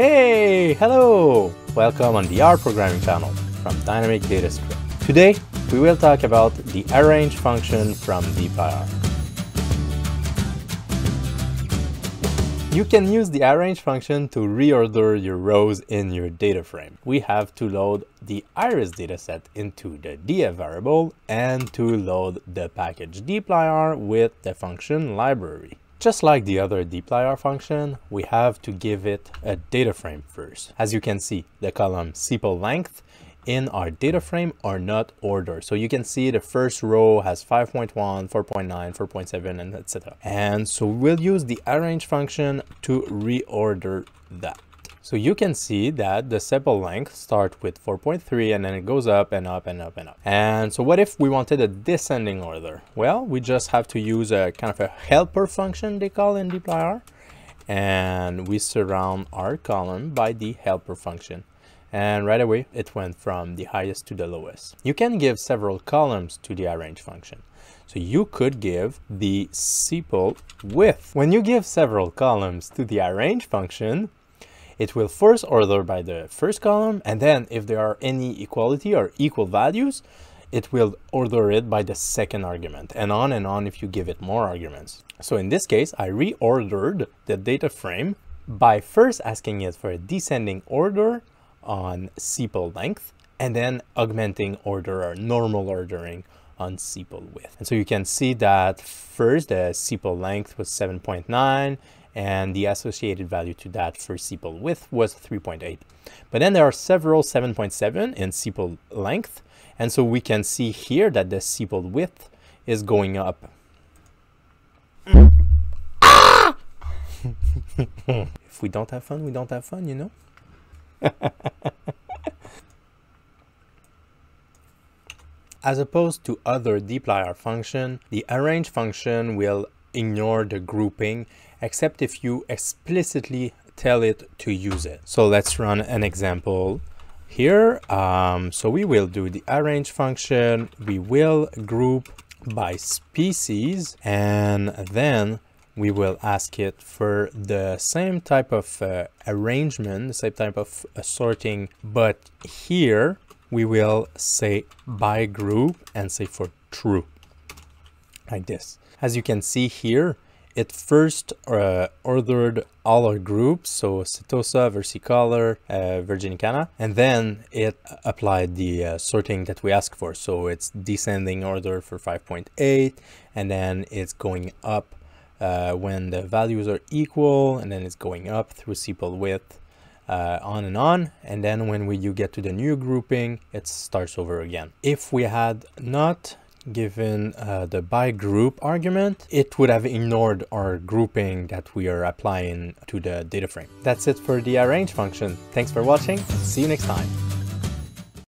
Hey, hello! Welcome on the R programming channel from Dynamic Data Script. Today, we will talk about the arrange function from dplyr. You can use the arrange function to reorder your rows in your data frame. We have to load the iris dataset into the df variable and to load the package dplyr with the function library. Just like the other dplyr function, we have to give it a data frame first. As you can see, the column sepal length in our data frame are not ordered. So you can see the first row has 5.1, 4.9, 4.7, and etc. And so we'll use the arrange function to reorder that. So you can see that the sepal length starts with 4.3 and then it goes up and up and up and up. And so what if we wanted a descending order? Well, we just have to use a kind of a helper function they call in dplyr. And we surround our column by the helper function. And right away, it went from the highest to the lowest. You can give several columns to the arrange function. So you could give the sepal width. When you give several columns to the arrange function, it will first order by the first column, and then if there are any equality or equal values, it will order it by the second argument, and on and on if you give it more arguments. So in this case, I reordered the data frame by first asking it for a descending order on sepal length, and then augmenting order or normal ordering on sepal width. And so you can see that first the sepal length was 7.9, and the associated value to that for sepal width was 3.8. But then there are several 7.7 in sepal length, and so we can see here that the sepal width is going up. Ah! if we don't have fun, we don't have fun, you know? As opposed to other dplyr function, the arrange function will ignore the grouping except if you explicitly tell it to use it. So let's run an example here. Um, so we will do the arrange function. We will group by species and then we will ask it for the same type of uh, arrangement, the same type of uh, sorting, but here we will say by group and say for true like this. As you can see here, it first uh, ordered all our groups, so Setosa, versicolor, uh, Virginicana, and then it applied the uh, sorting that we asked for. So it's descending order for 5.8, and then it's going up uh, when the values are equal, and then it's going up through sepal width, uh, on and on. And then when we, you get to the new grouping, it starts over again. If we had not given uh, the by group argument, it would have ignored our grouping that we are applying to the data frame. That's it for the arrange function. Thanks for watching. See you next time.